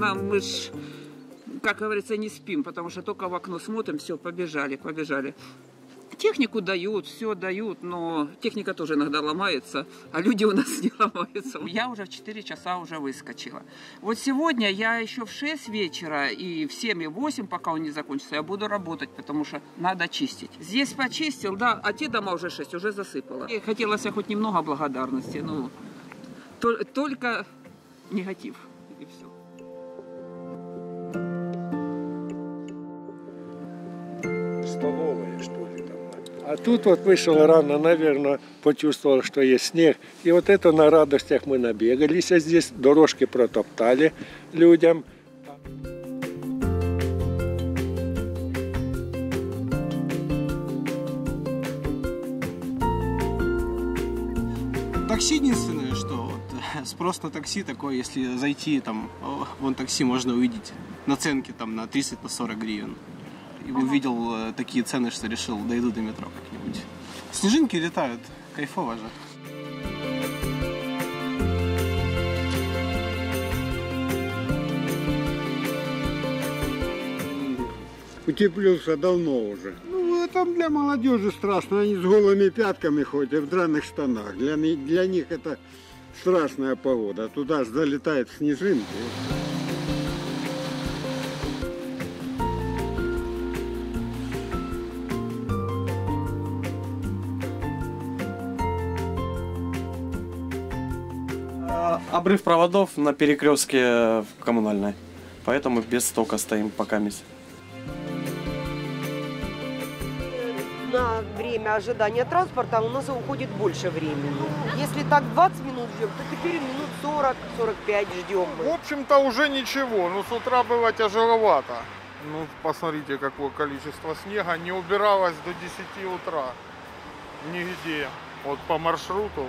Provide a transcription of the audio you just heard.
Нам мы ж, как говорится, не спим, потому что только в окно смотрим, все, побежали, побежали. Технику дают, все дают, но техника тоже иногда ломается, а люди у нас не ломаются. Я уже в 4 часа уже выскочила. Вот сегодня я еще в 6 вечера и в 7 и 8, пока он не закончится, я буду работать, потому что надо чистить. Здесь почистил, да, а те дома уже 6, уже засыпало. И хотелось хоть немного благодарности, ну, то- только негатив и все. Столовая, что ли, там. А тут вот вышел рано, наверное, почувствовал, что есть снег. И вот это на радостях мы набегались, а здесь дорожки протоптали людям. Такси единственное, что вот, спрос на такси такой, если зайти там, вон такси можно увидеть наценки там на 30 на 40 гривен. И увидел э, такие цены, что решил, дойду до метро как-нибудь. Снежинки летают, кайфово же. утеплился давно уже. Ну, это для молодежи страшно. Они с голыми пятками ходят в драных штанах. Для, для них это страшная погода. Туда же залетают снежинки. Обрыв проводов на перекрестке коммунальной. Поэтому без тока стоим пока месяц. на время ожидания транспорта у нас уходит больше времени. Если так 20 минут ждем, то теперь минут 40-45 ждем В общем-то уже ничего, но с утра было тяжеловато. Ну, посмотрите, какое количество снега. Не убиралось до 10 утра. Нигде. Вот по маршруту